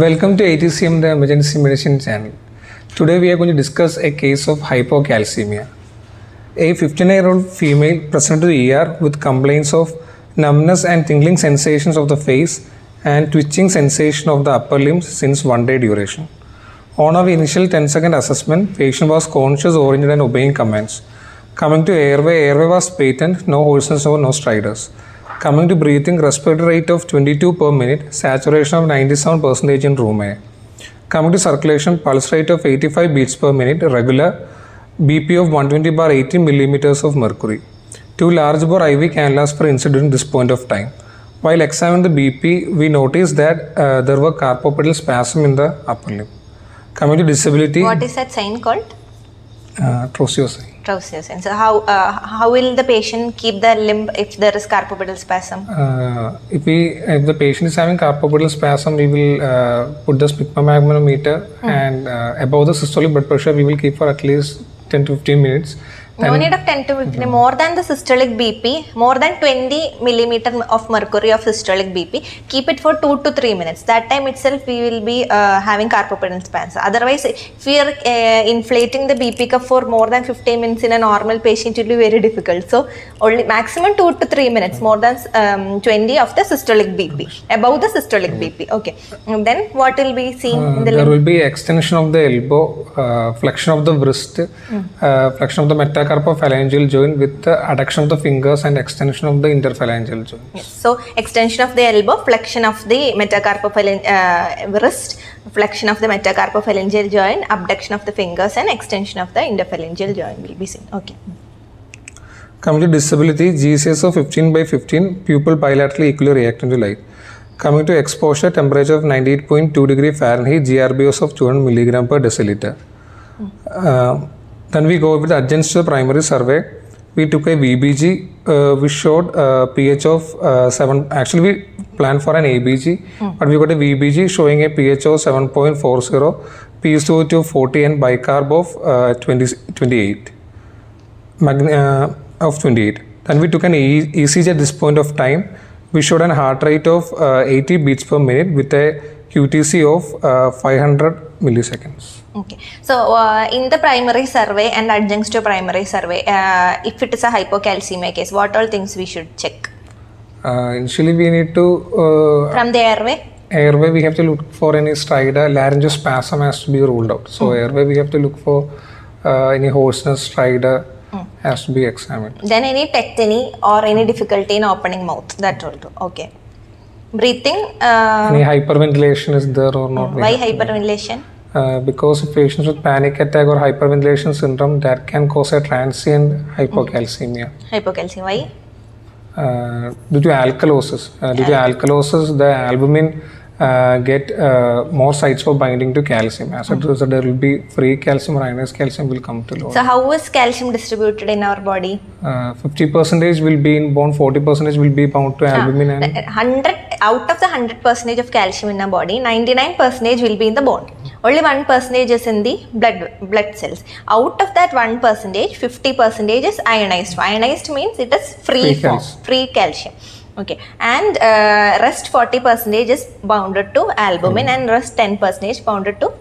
Welcome to AETCM, the Emergency Medicine channel. Today we are going to discuss a case of hypocalcemia. A 15 year old female presented to the ER with complaints of numbness and tingling sensations of the face and twitching sensation of the upper limbs since one day duration. On our initial 10 second assessment, patient was conscious, oriented, and obeying commands. Coming to airway, airway was patent, no hoarseness or no stridors. Coming to breathing, respiratory rate of 22 per minute, saturation of 97 percentage in room air. Coming to circulation, pulse rate of 85 beats per minute, regular, BP of 120 bar 80 millimeters of mercury. Two large bore IV cannulas per incident this point of time. While examining the BP, we noticed that uh, there were carpopedal spasm in the upper limb. Coming to disability, What is that sign called? uh, Trousseau sign. Trousseau's sign. So how uh, how will the patient keep the limb if there is carpopedal spasm? Uh, if we if the patient is having carpopedal spasm, we will uh, put the sphygmomanometer and uh, above the systolic blood pressure, we will keep for at least 10 to 15 minutes. No need of 10 to 15. More than the systolic BP, more than 20 millimeter of mercury of systolic BP, keep it for 2 to 3 minutes. That time itself we will be uh, having carpopedal spasm. Otherwise, if we are uh, inflating the BP cuff for more than 15 minutes in a normal patient, it will be very difficult. So, only maximum 2 to 3 minutes, more than um, 20 of the systolic BP, above the systolic BP. Okay. And then what will be seen in the there will be extension of the elbow, uh, flexion of the wrist, uh, flexion of the metacarpophalangeal joint with the adduction of the fingers and extension of the interphalangeal joint. Yes. So extension of the elbow, flexion of the metacarpophalangeal uh, wrist, flexion of the metacarpophalangeal joint, abduction of the fingers, and extension of the interphalangeal joint will be seen. Okay. Coming to disability, GCS of 15 by 15, pupil bilaterally equally reacting to light. Coming to exposure, temperature of 98.2 degree Fahrenheit, GRBS of 200 milligram per deciliter. Uh, then we go with the adjunct to the primary survey. We took a VBG, uh, we showed uh, pH of uh, 7. Actually, we planned for an ABG, but we got a VBG showing a pH of 7.40, PCO2 of 40, and bicarb of uh, 20, 28 magne- uh, of 28. Then we took an e- ECG at this point of time. We showed an heart rate of uh, 80 beats per minute with a QTC of uh, 500 milliseconds. Okay. So uh, in the primary survey and adjuncts to primary survey, uh, if it is a hypocalcemia case, what all things we should check? Uh, initially, we need to uh, From the airway? airway. We have to look for any stridor. Laryngospasm has to be ruled out. So airway, we have to look for uh, any hoarseness, stridor has to be examined. Then any tetany or any difficulty in opening mouth. That will do. Okay. Breathing. Uh, Any hyperventilation is there or not? why hyperventilation? Uh, because of patients with panic attack or hyperventilation syndrome that can cause a transient hypocalcemia Hypocalcemia. Why? uh, due to alkalosis. Uh, due to alkalosis, the albumin uh, get uh, more sites for binding to calcium. As a result, there will be free calcium or ionized calcium will come to low. So how is calcium distributed in our body? Uh, 50 percentage will be in bone, 40 percentage will be bound to albumin and 100 out of the 100 percentage of calcium in our body 99 percentage will be in the bone. Only 1 percentage is in the blood blood cells. Out of that 1 percentage 50 percentage is ionized. Ionized means it is free, Free form calcium. free calcium. Okay. And uh, rest 40 percentage is bounded to albumin and rest 10 percentage bounded to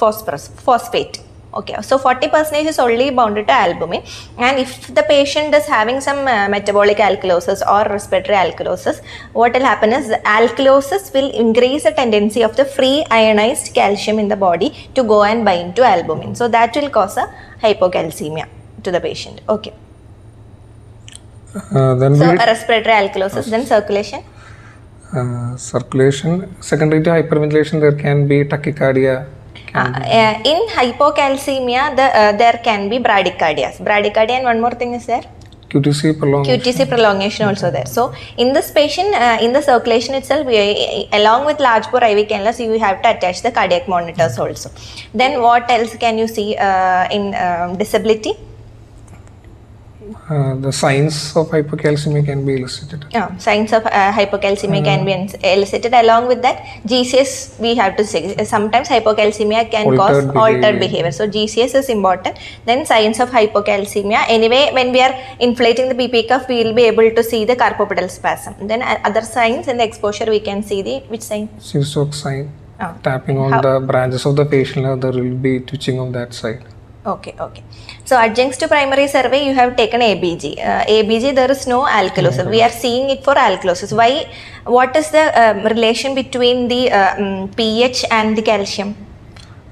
phosphorus phosphate okay so 40 percentage is only bounded to albumin. And if the patient is having some uh, metabolic alkalosis or respiratory alkalosis what will happen is the alkalosis will increase the tendency of the free ionized calcium in the body to go and bind to albumin. So that will cause a hypocalcemia to the patient. Okay. Uh, then so respiratory alkalosis then circulation? Uh, circulation. Secondary to hyperventilation, there can be tachycardia. Uh, in hypocalcemia, the, uh, there can be bradycardias. Bradycardia and one more thing is there. QTC prolongation. QTC prolongation also there. So in this patient, uh, in the circulation itself, we, along with large bore IV cannulas, you have to attach the cardiac monitors also. Then what else can you see uh, in um, disability? Uh, the signs of hypocalcemia can be elicited. Yeah, signs of uh, hypocalcemia can be elicited. Along with that, GCS we have to say. Sometimes hypocalcemia can Altered cause altered behavior. behavior. So GCS is important. Then signs of hypocalcemia. Anyway, when we are inflating the BP cuff, we will be able to see the carpopedal spasm. Then uh, other signs in the exposure we can see the which sign? Chvostek sign. Ah. tapping on the branches of the facial nerve, there will be twitching of that side. Okay, okay. So adjuncts to primary survey, you have taken ABG. Uh, ABG, there is no alkalosis. We are seeing it for alkalosis. Why? What is the um, relation between the uh, um, pH and the calcium?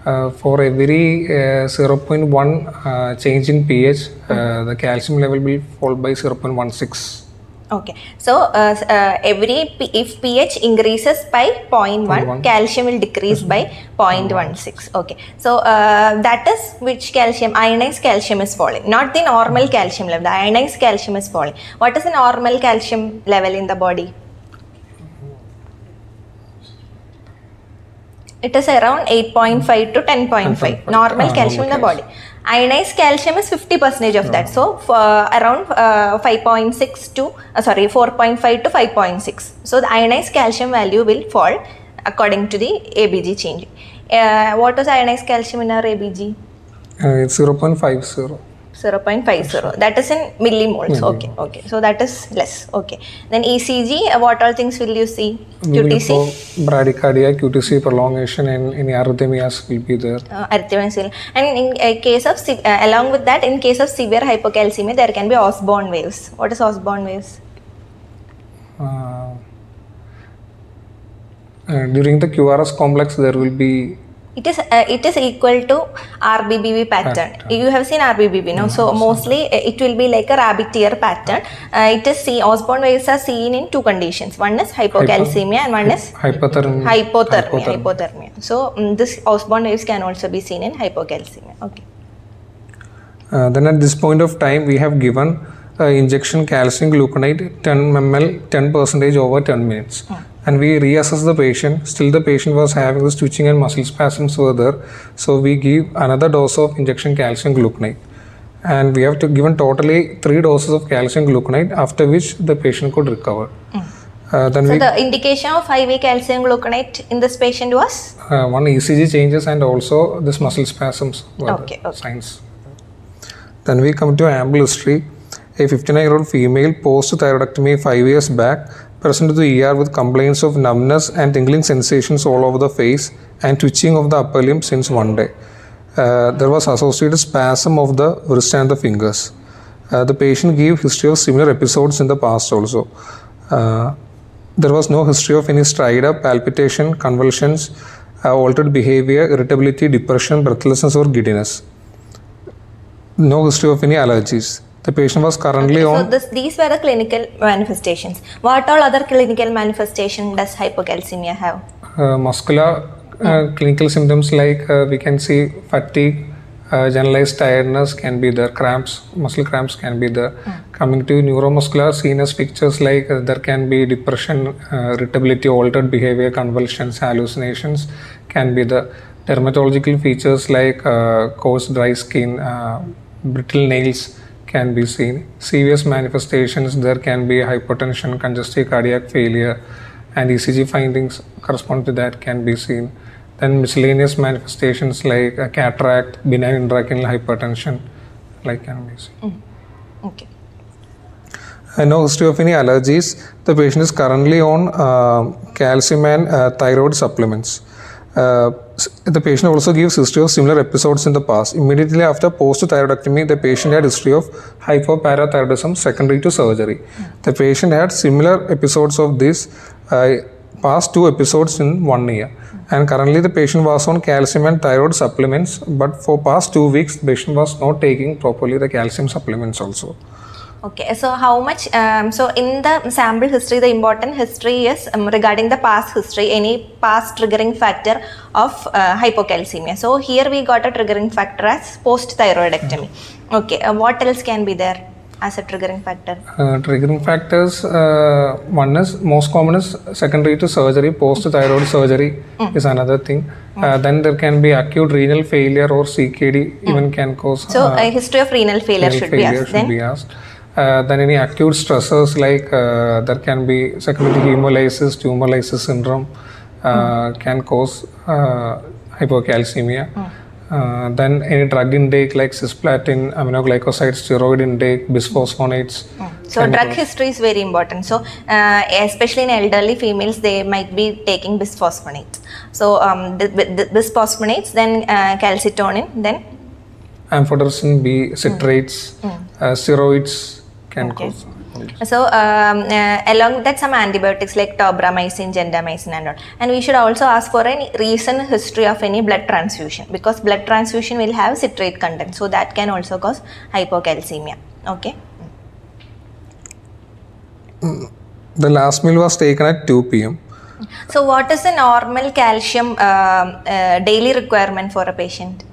Uh, for every uh, 0.1 uh, change in pH, uh, the calcium level will fall by 0.16. Okay. So uh, uh, every P- if pH increases by 0.1, calcium will decrease by 0.16. Okay. So uh, that is which calcium? Ionized calcium is falling, not the normal calcium level. The ionized calcium is falling. What is the normal calcium level in the body? It is around 8.5 to 10.5. Normal Ah, calcium in the body. Ionized calcium is 50 percentage of that. So for around uh, 5.6 to uh, sorry 4.5 to 5.6. So the ionized calcium value will fall according to the ABG change. Uh, what was ionized calcium in our ABG? Uh, it's 0.50. 0.50. That is in millimoles. Okay, okay. So that is less. Okay. Then ECG. Uh, what all things will you see? QTC. bradycardia, QTC prolongation, and any arrhythmias will be there. uh, arrhythmias will- and in a case of uh, along with that in case of severe hypocalcemia there can be Osborn waves what is Osborn waves Uh, uh, during the QRS complex, there will be it is uh, it is equal to RBBB pattern. You have seen RBBB no? So mostly uh, it will be like a rabbit ear pattern. Uh, it is seen Osborn waves are seen in two conditions. One is hypocalcemia and one is hypothermia. hypothermia hypothermia. so mm, this Osborn waves can also be seen in hypocalcemia. Okay. Uh, then at this point of time, we have given uh, injection calcium gluconate 10 ml 10 percentage over 10 minutes. And we reassess the patient. Still, the patient was having the twitching and muscle spasms were there. So we give another dose of injection calcium gluconate. And we have to given totally three doses of calcium gluconate, after which the patient could recover. Uh, then so we the indication of IV calcium gluconate in this patient was uh, one ECG changes and also this muscle spasms were Okay, okay. signs. Then we come to ample history. A 59 year old female post thyroidectomy five years back presented to the ER with complaints of numbness and tingling sensations all over the face and twitching of the upper limb since one day. Uh, there was associated spasm of the wrist and the fingers. Uh, the patient gave history of similar episodes in the past also. Uh, there was no history of any stridor, palpitation, convulsions, uh, altered behavior, irritability, depression, breathlessness, or giddiness. No history of any allergies. The patient was currently So on this, these were the clinical manifestations. What all other clinical manifestation does hypocalcemia have? uh, muscular uh, clinical symptoms like uh, we can see fatigue, uh, generalized tiredness can be there, cramps, muscle cramps can be there. Coming to neuromuscular CNS pictures like uh, there can be depression, uh, irritability, altered behavior, convulsions, hallucinations can be the dermatological features like uh, coarse dry skin, uh, brittle nails can be seen. Serious manifestations there can be hypertension, congestive cardiac failure, and ECG findings correspond to that can be seen. Then miscellaneous manifestations like cataract, benign intracranial hypertension, like can be seen. Okay. Uh, no history of any allergies. The patient is currently on uh, calcium and uh, thyroid supplements. Uh, the patient also gives history of similar episodes in the past. Immediately after post-thyroidectomy, the patient had history of hypoparathyroidism secondary to surgery. The patient had similar episodes of this uh, past two episodes in one year. And currently the patient was on calcium and thyroid supplements, but for past two weeks, the patient was not taking properly the calcium supplements also. Okay, so how much? Um, so in the sample history, the important history is um, regarding the past history, any past triggering factor of uh, hypocalcemia. So here we got a triggering factor as post-thyroidectomy. Okay, uh, what else can be there as a triggering factor? Uh, triggering factors uh, one is most common is secondary to surgery post thyroid surgery is another thing uh, then there can be acute renal failure or ckd even can cause So uh, a history of renal failure renal should be asked. should be asked uh, then any acute stressors like uh, there can be secondary hemolysis tumor lysis syndrome uh, can cause uh, hypocalcemia Uh, then any drug intake like cisplatin, aminoglycosides, steroid intake, bisphosphonates. So drug history is very important. So uh, especially in elderly females, they might be taking bisphosphonates. So um, the, the bisphosphonate, then uh, calcitonin, then amphotericin B, citrates, uh, steroids can Okay. cause. So um, uh, along with that, some antibiotics like tobramycin, gentamicin, and all. And we should also ask for any recent history of any blood transfusion because blood transfusion will have citrate content. So that can also cause hypocalcemia. Okay. The last meal was taken at 2 p.m. So what is the normal calcium uh, uh, daily requirement for a patient?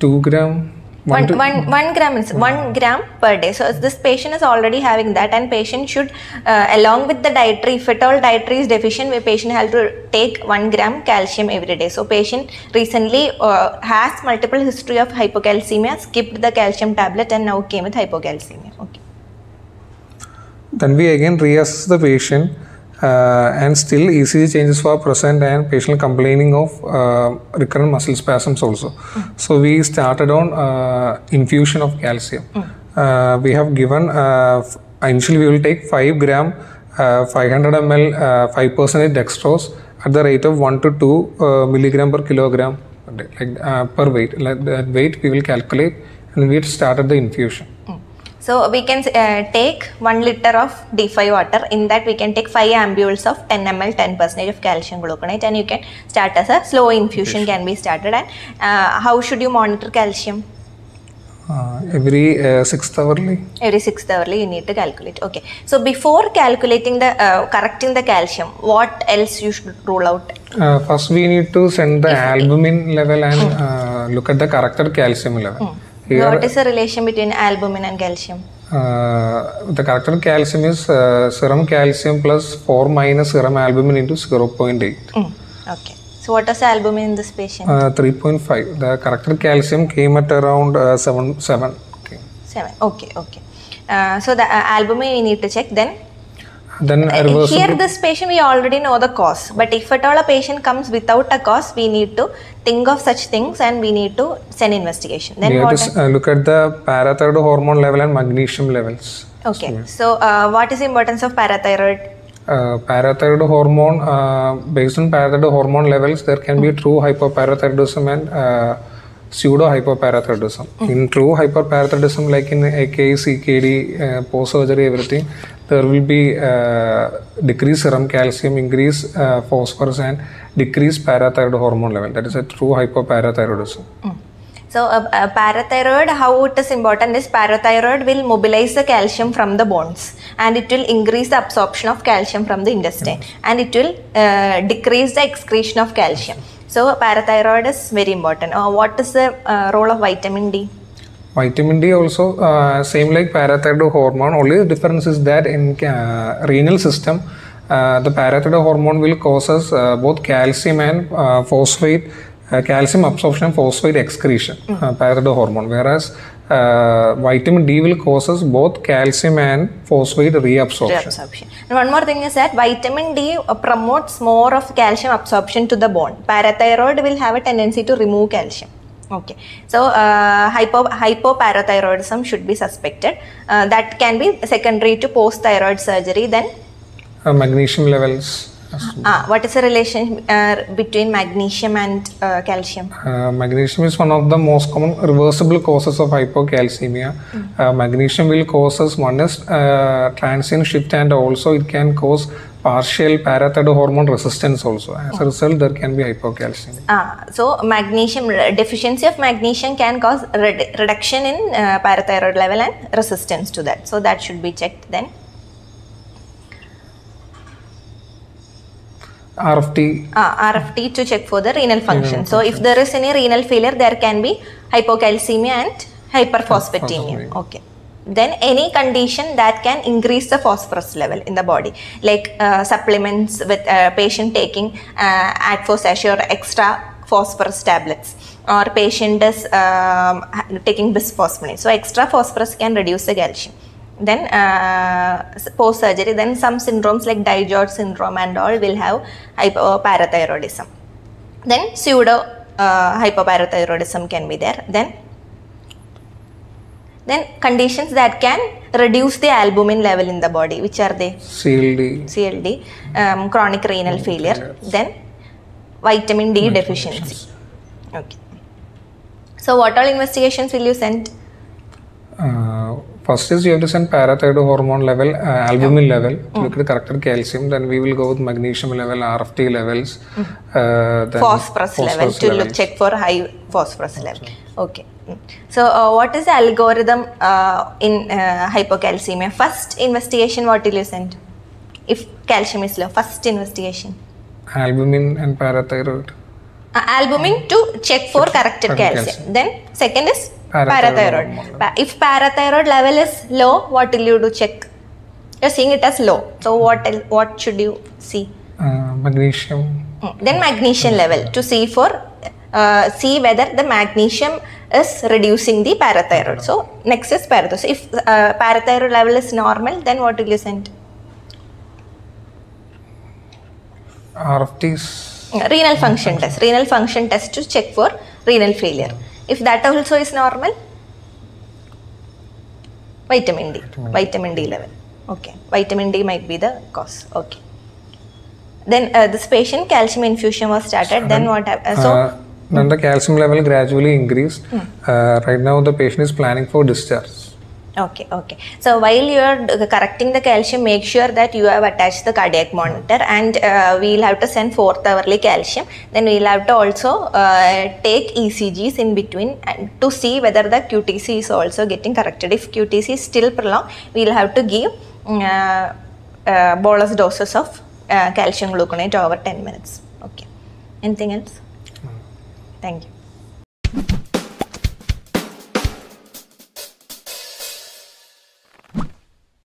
2 gram. One One, one, one gram is one gram per day. So this patient is already having that, and patient should, uh, along with the dietary, if at all dietary is deficient, the patient has to take one gram calcium every day. So patient recently uh, has multiple history of hypocalcemia, skipped the calcium tablet, and now came with hypocalcemia. Okay. Then we again reassess the patient uh, and still ECG changes were present and patient complaining of uh, recurrent muscle spasms also. So we started on uh, infusion of calcium. Uh, we have given, uh, initially we will take 5 gram, uh, 500 ml, uh, 5% dextrose at the rate of 1 to 2 uh, milligram per kilogram like, uh, per weight. Like that weight we will calculate and we started the infusion. So we can uh, take 1 liter of D5 water. In that we can take 5 ampules of 10 ml 10 percent of calcium gluconate and you can start as a slow infusion can be started and uh, how should you monitor calcium? Uh, every uh, sixth hourly. Every sixth hourly you need to calculate. Okay. So before calculating the uh, correcting the calcium, what else you should rule out? Uh, first, we need to send the albumin level and uh, look at the corrected calcium level. Here, What is the relation between albumin and calcium? uh, the corrected calcium is uh, serum calcium plus 4 minus serum albumin into 0.8. Mm. Okay. So what is the albumin in this patient? Uh, 3.5. The corrected calcium came at around uh, 7. 7. Okay. 7. Okay. Okay. Uh, so the uh, albumin we need to check then Then. Here, this patient we already know the cause, but if at all a patient comes without a cause, we need to think of such things and we need to send investigation. Then we have to uh, look at the parathyroid hormone level and magnesium levels. okay. So, uh, what is the importance of parathyroid? uh, parathyroid hormone, uh, based on parathyroid hormone levels, there can be true hypoparathyroidism and pseudo hypoparathyroidism. In true hyperparathyroidism, like in AKS, CKD, uh, post surgery, everything, there will be uh, decreased serum calcium, increased uh, phosphorus, and decreased parathyroid hormone level. That is a true hypoparathyroidism. So, uh, uh, parathyroid, how it is important is parathyroid will mobilize the calcium from the bones and it will increase the absorption of calcium from the intestine and it will uh, decrease the excretion of calcium. So, parathyroid is very important. Uh, what is the uh, role of vitamin D? Vitamin D also uh, same like parathyroid hormone. Only the difference is that in uh, renal system, uh, the parathyroid hormone will causes uh, both calcium and uh, phosphate, uh, calcium absorption, phosphate excretion, uh, parathyroid hormone. Whereas uh, vitamin D will causes both calcium and phosphate reabsorption. absorption. And one more thing is that vitamin D uh, promotes more of calcium absorption to the bone. Parathyroid will have a tendency to remove calcium. Okay, so uh, hypo hypoparathyroidism should be suspected. Uh, that can be secondary to post-thyroid surgery. Then, Uh, magnesium levels. Ah, what is the relation uh, between magnesium and uh, calcium? Uh, magnesium is one of the most common reversible causes of hypocalcemia. Uh, magnesium will cause one is uh, transient shift and also it can cause partial parathyroid hormone resistance also. As a result, there can be hypocalcemia. Ah, so magnesium deficiency of magnesium can cause redu- reduction in uh, parathyroid level and resistance to that. So that should be checked then. RFT, uh, RFT to check for the renal function. so if there is any renal failure, there can be hypocalcemia and hyperphosphatemia. Okay. Then any condition that can increase the phosphorus level in the body, like uh, supplements with uh, patient taking uh, Adfosage or extra phosphorus tablets, or patient is um, taking bisphosphonate. So extra phosphorus can reduce the calcium then uh, post surgery then some syndromes like DiGeorge syndrome and all will have hypoparathyroidism then pseudo uh, hypoparathyroidism can be there. Then then conditions that can reduce the albumin level in the body, which are they? CLD, CLD, um, chronic renal failure, then vitamin D deficiency. Okay. So, what all investigations will you send? uh, first is you have to send parathyroid hormone level, uh, albumin level to look at the corrected calcium. Then we will go with magnesium level, RFT levels, uh, then phosphorus level phosphorus to look check for high phosphorus level. Okay. Mm. So, uh, what is the algorithm uh, in uh, hypocalcemia? First investigation, what will you send? If calcium is low, first investigation. Albumin and parathyroid. Uh, albumin to check for corrected corrected calcium. Then second is Parathyroid parathyroid. if parathyroid level is low, what will you do check? You're seeing it as low. So what what should you see? Uh, magnesium, Mm. Then magnesium level to see for uh, see whether the magnesium is reducing the parathyroid. So next is parathyroid. So if uh, parathyroid level is normal, then what will you send? RFTs, renal function test renal function test to check for renal failure if that also is normal vitamin d vitamin d. level. Okay. Vitamin d might be the cause. Okay. Then uh, this patient calcium infusion was started. Then what happened? So uh, then the calcium level gradually increased. Uh, right now, the patient is planning for discharge. Okay, okay. So while you are correcting the calcium, make sure that you have attached the cardiac monitor, and uh, we'll have to send fourth hourly calcium. Then we'll have to also uh, take ECGs in between and to see whether the QTC is also getting corrected. If QTC is still prolonged, we'll have to give mm, uh, uh, bolus doses of uh, calcium gluconate over 10 minutes. Okay. Anything else? Thank you.